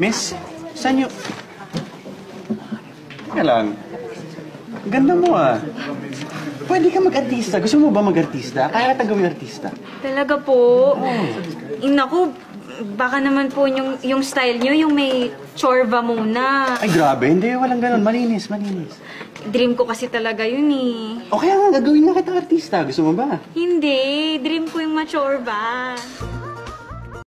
Miss, saan yung... Teka lang. Ganda mo ah. Pwede ka mag-artista. Gusto mo ba mag-artista? Kaya ka gawin artista. Talaga po? Oh. Eh, naku, baka naman po yung, yung style nyo, yung may chorba muna. Ay, grabe. Hindi, walang ganun. Malinis, malinis. Dream ko kasi talaga yun eh. O kaya nga, gagawin na kitang artista. Gusto mo ba? Hindi, dream ko yung machorba.